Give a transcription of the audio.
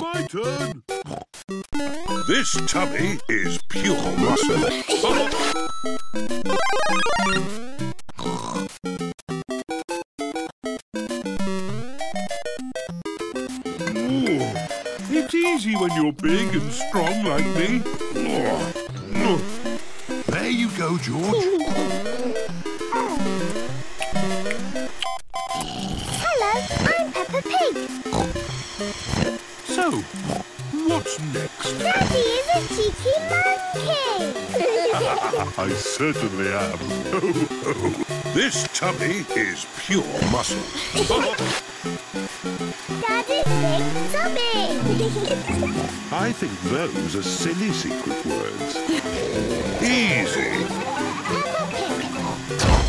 My turn. This tummy is pure muscle. Ooh, it's easy when you're big and strong like me. There you go, George. Hello, I'm Peppa Pig. So, what's next? Daddy is a cheeky monkey. I certainly am. This tummy is pure muscle. Daddy's big tummy. I think those are silly secret words.